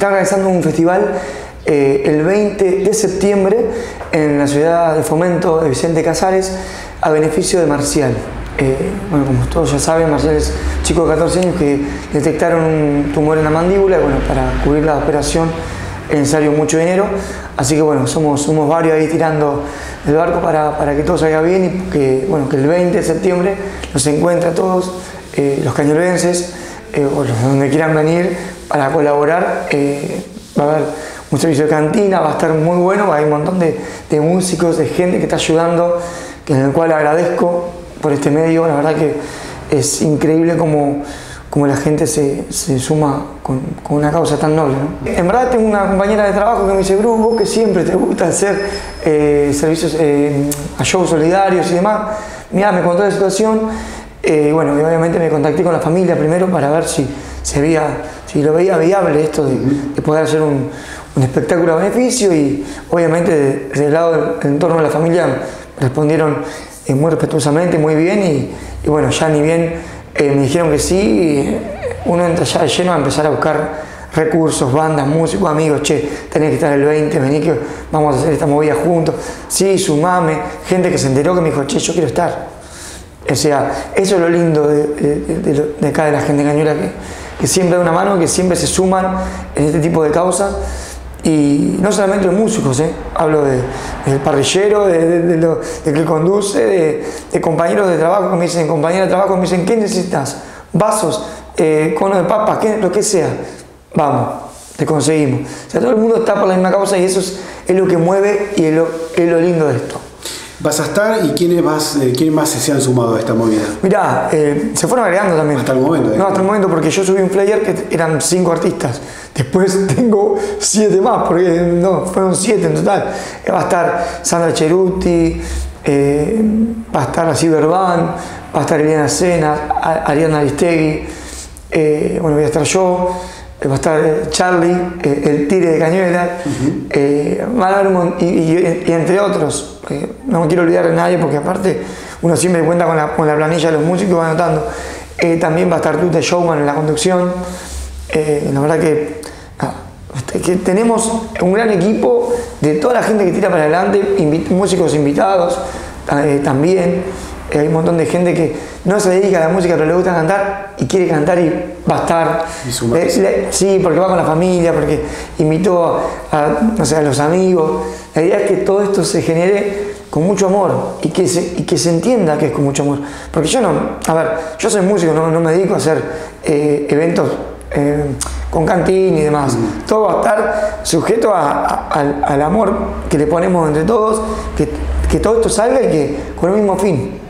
está organizando un festival eh, el 20 de septiembre en la ciudad de Fomento de Vicente Casares a beneficio de Marcial. Eh, bueno, como todos ya saben, Marcial es chico de 14 años que detectaron un tumor en la mandíbula y bueno, para cubrir la operación es necesario mucho dinero. Así que bueno, somos, somos varios ahí tirando el barco para, para que todo salga bien y que, bueno, que el 20 de septiembre nos encuentre a todos eh, los cañolenses eh, o los donde quieran venir para colaborar. eh, va a haber un servicio de cantina, va a estar muy bueno, hay un montón de, de músicos, de gente que está ayudando, en el cual agradezco por este medio, la verdad que es increíble como, como la gente se, se suma con, una causa tan noble. ¿no? En verdad tengo una compañera de trabajo que me dice, Bruce, que siempre te gusta hacer eh, servicios eh, a shows solidarios y demás, mira, me contó la situación, eh, bueno, obviamente me contacté con la familia primero para ver si, se veía, si lo veía viable esto de, de poder hacer un, espectáculo a beneficio y obviamente de- desde el lado del, del entorno de la familia respondieron eh, muy respetuosamente, muy bien y, bueno, ya ni bien eh, me dijeron que sí, eh, uno entra ya de lleno a empezar a buscar recursos, bandas, músicos, amigos, che, tenés que estar el 20, vení que vamos a hacer esta movida juntos, sí, sumame, gente que se enteró que me dijo, che, yo quiero estar. O sea, eso es lo lindo de acá de la gente cañuela, que, que siempre da una mano, que siempre se suman en este tipo de causas. Y no solamente los músicos, ¿eh? hablo de- del parrillero, de, de- lo, de que conduce, de, compañeros de trabajo que me dicen, compañeros de trabajo que me dicen, ¿qué necesitas? Vasos, eh, conos de papas, ¿qué- lo que sea. Vamos, te conseguimos. O sea, todo el mundo está por la misma causa y eso es, lo que mueve y es lo lindo de esto. Vas a estar y quiénes más, eh, quiénes más se han sumado a esta movida. Mirá, eh, se fueron agregando también. Hasta el momento, ¿eh? No, hasta el momento, porque yo subí un flyer que eran cinco artistas. Después tengo siete más, porque no, fueron siete en total. Va a estar Sandra Cheruti, eh, va a estar la Ciberban, va a estar Eliana Sena, Ariana Aristegui, bueno, voy a estar yo, va a estar Charlie, eh, el Tire de Cañuela, mon- y, y- y entre otros. eh, no me quiero olvidar de nadie porque aparte uno siempre cuenta con la, con la planilla de los músicos y va anotando. Eh, también va a estar Tute Showman en la conducción. La verdad que, nada, este, que tenemos un gran equipo de toda la gente que tira para adelante, músicos invitados también. Hay un montón de gente que no se dedica a la música pero le gusta cantar y quiere cantar y va a estar. Y. Eh, le- sí, porque va con la familia, porque invitó a, no sé, a los amigos. La idea es que todo esto se genere con mucho amor y que se, y que se entienda que es con mucho amor. Porque yo no, a ver, yo soy músico, no, no me dedico a hacer eh, eventos eh, con cantín y demás. Todo va a estar sujeto a- a- al, al amor que le ponemos entre todos, que, que todo esto salga y que con el mismo fin,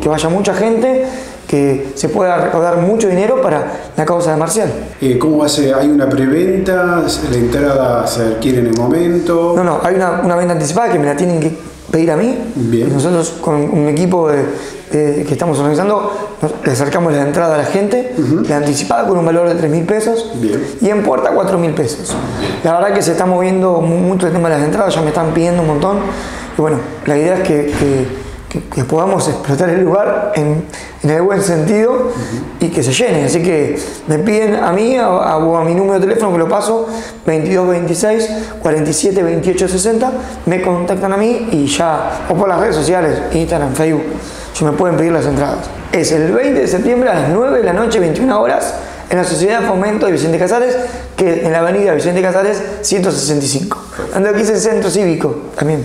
que vaya mucha gente, que se pueda recaudar mucho dinero para la causa de Marcial. Eh, ¿Cómo va a ser? ¿Hay una preventa? ¿La entrada se adquiere en el momento? No, no, hay una, una venta anticipada que me la tienen que pedir a mí. Bien. Y nosotros con un equipo de- de- que estamos organizando, le acercamos la entrada a la gente, la anticipada con un valor de 3 mil pesos Bien. y en puerta 4 mil pesos. La verdad que se está moviendo mu- mucho el tema de las entradas, ya me están pidiendo un montón. Y bueno, la idea es que, que- que- que podamos explotar el lugar en, en el buen sentido y que se llene. Así que me piden a mí a- a- o a mi número de teléfono que lo paso, 2226 47 28 60, me contactan a mí y ya, o por las redes sociales, Instagram, Facebook, se me pueden pedir las entradas. Es el 20 de septiembre a las 9 de la noche, 21 horas, en la Sociedad de Fomento de Vicente Casares, que en la avenida Vicente Casares 165. Ando aquí es el centro cívico también.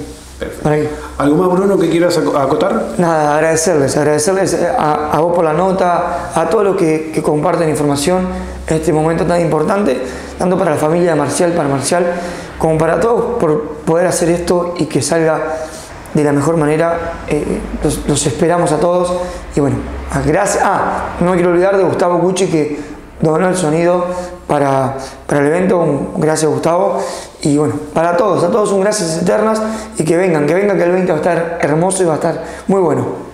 Por ahí. ¿Algo más, Bruno, que quieras ac- acotar? Nada, agradecerles, agradecerles a, a vos por la nota, a todos los que, comparten información en este momento tan importante, tanto para la familia de Marcial, para Marcial, como para todos, por poder hacer esto y que salga de la mejor manera. Eh, los, los esperamos a todos y bueno, gracias. Ah, no me quiero olvidar de Gustavo Gucci que donó el sonido para, para el evento. Un- Gracias, Gustavo. Y bueno, para todos, a todos un gracias eternas y que vengan, que vengan, que el 20 va a estar hermoso y va a estar muy bueno.